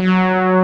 Música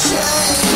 shame